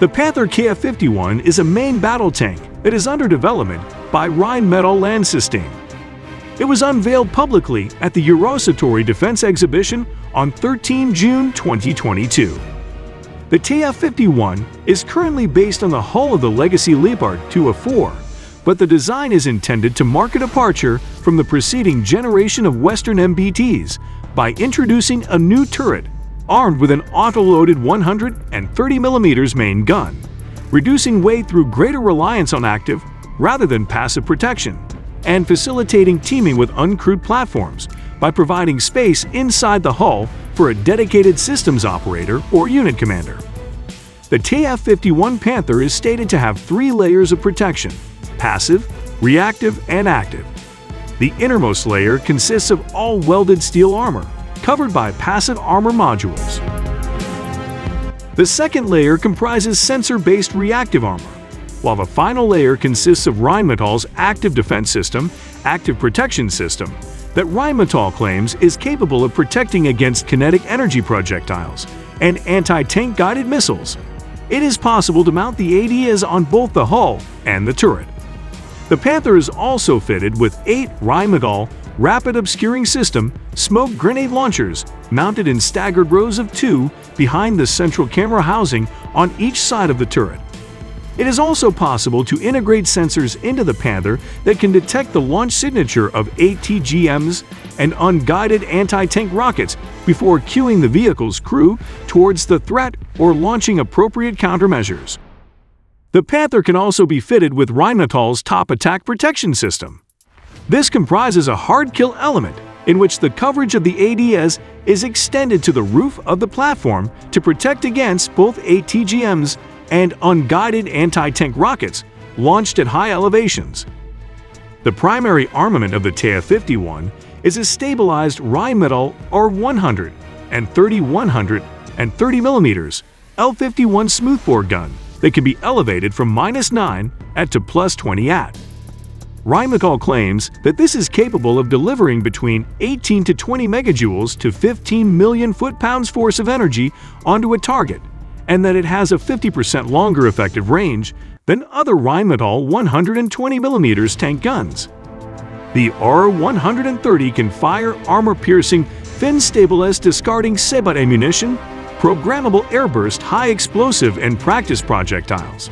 The Panther KF-51 is a main battle tank that is under development by Rheinmetall Landsysteme. It was unveiled publicly at the Eurosatory Defense Exhibition on 13 June 2022. The KF-51 is currently based on the hull of the Legacy Leopard 2A4, but the design is intended to mark a departure from the preceding generation of Western MBTs by introducing a new turret armed with an auto-loaded 130mm main gun, reducing weight through greater reliance on active rather than passive protection, and facilitating teaming with uncrewed platforms by providing space inside the hull for a dedicated systems operator or unit commander. The KF-51 Panther is stated to have three layers of protection – passive, reactive, and active. The innermost layer consists of all welded steel armor, covered by passive armor modules. The second layer comprises sensor-based reactive armor, while the final layer consists of Rheinmetall's active defense system, active protection system, that Rheinmetall claims is capable of protecting against kinetic energy projectiles and anti-tank guided missiles. It is possible to mount the ADS on both the hull and the turret. The Panther is also fitted with eight Rheinmetall rapid obscuring system smoke grenade launchers mounted in staggered rows of two behind the central camera housing on each side of the turret. It is also possible to integrate sensors into the Panther that can detect the launch signature of ATGMs and unguided anti-tank rockets before cueing the vehicle's crew towards the threat or launching appropriate countermeasures. The Panther can also be fitted with Rheinmetall's top attack protection system. This comprises a hard kill element in which the coverage of the ADS is extended to the roof of the platform to protect against both ATGMs and unguided anti-tank rockets launched at high elevations. The primary armament of the KF-51 is a stabilized Rheinmetall R100 and 30-100 and 30mm L51 smoothbore gun that can be elevated from minus 9 at to plus 20 at. Rheinmetall claims that this is capable of delivering between 18 to 20 megajoules to 15 million foot-pounds force of energy onto a target, and that it has a 50% longer effective range than other Rheinmetall 120mm tank guns. The R130 can fire armor-piercing, fin-stable discarding sabot ammunition, programmable airburst high-explosive and practice projectiles.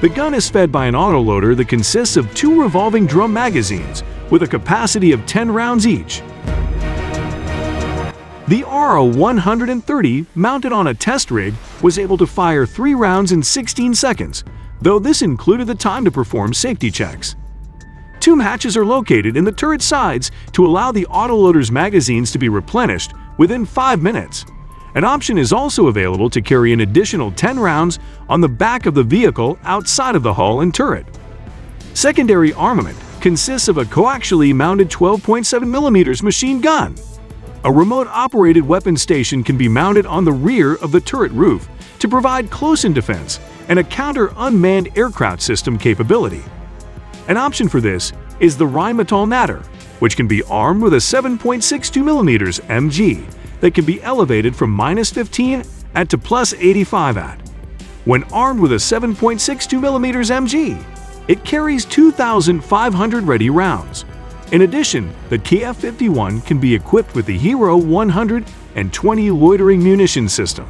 The gun is fed by an autoloader that consists of two revolving drum magazines with a capacity of 10 rounds each. The RO-130, mounted on a test rig, was able to fire 3 rounds in 16 seconds, though this included the time to perform safety checks. Two hatches are located in the turret sides to allow the autoloader's magazines to be replenished within 5 minutes. An option is also available to carry an additional 10 rounds on the back of the vehicle outside of the hull and turret. Secondary armament consists of a coaxially mounted 12.7mm machine gun. A remote-operated weapon station can be mounted on the rear of the turret roof to provide close-in defense and a counter-unmanned aircraft system capability. An option for this is the Rheinmetall Natter, which can be armed with a 7.62mm MG that can be elevated from minus 15 at to plus 85 at. When armed with a 7.62mm MG, it carries 2,500 ready rounds. In addition, the KF-51 can be equipped with the Hero 120 loitering munition system.